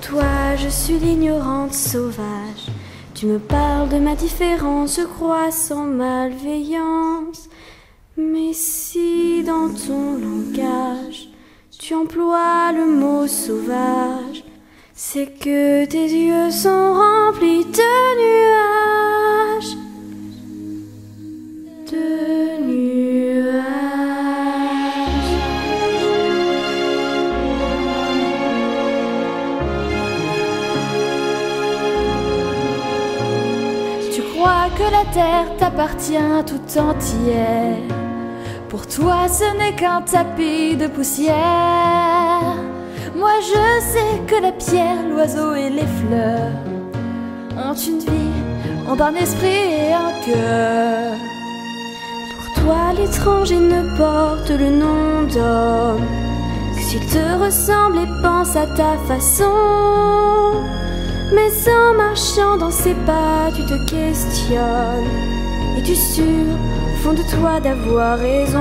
toi, je suis l'ignorante sauvage. Tu me parles de ma différence, je crois sans malveillance. Mais si dans ton langage tu emploies le mot sauvage, c'est que tes yeux sont remplis de nuages. Que la terre t'appartient tout entière. Pour toi, ce n'est qu'un tapis de poussière. Moi, je sais que la pierre, l'oiseau et les fleurs ont une vie, ont un esprit et un cœur. Pour toi, l'étranger ne porte le nom d'homme s'il te ressemble et pense à ta façon. Mais en marchant dans ses pas, tu te questionnes. Es-tu sûr, au fond de toi, d'avoir raison?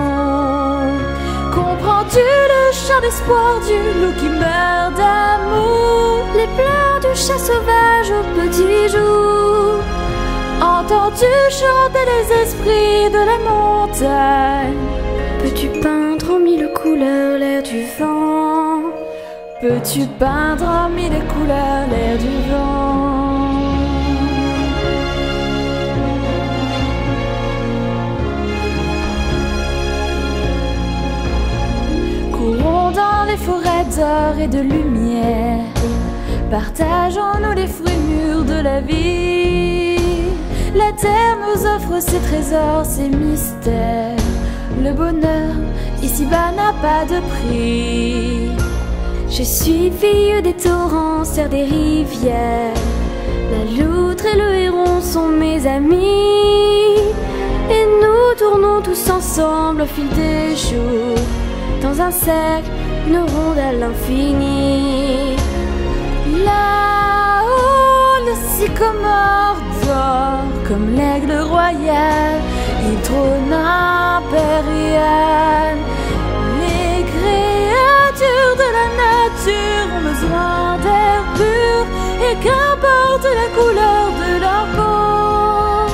Comprends-tu le chant d'espoir du loup qui meurt d'amour? Les pleurs du chat sauvage au petit jour. Entends-tu chanter les esprits de la montagne? Peux-tu peindre en mille couleurs l'air du vent? Peux-tu peindre en mille couleurs l'air du vent? Courons dans les forêts d'or et de lumière. Partageons-nous les fruits mûrs de la vie. La terre nous offre ses trésors, ses mystères. Le bonheur ici-bas n'a pas de prix Je suis fille des torrents, sœur des rivières La loutre et le héron sont mes amis Et nous tournons tous ensemble au fil des jours dans un cercle, une ronde à l'infini. Là-haut, le sycomore dort comme l'aigle royal, il trône impérial. besoin d'air pur et qu'importe la couleur de leur peau.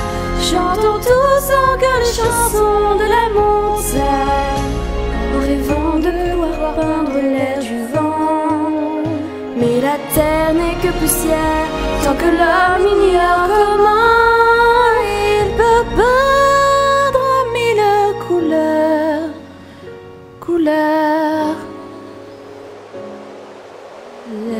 Chantons tous encore les chansons de la montagne, en rêvant de pouvoir peindre l'air du vent. Mais la terre n'est que poussière tant que l'homme ignore comment il peut peindre mille couleurs, couleurs. Yeah.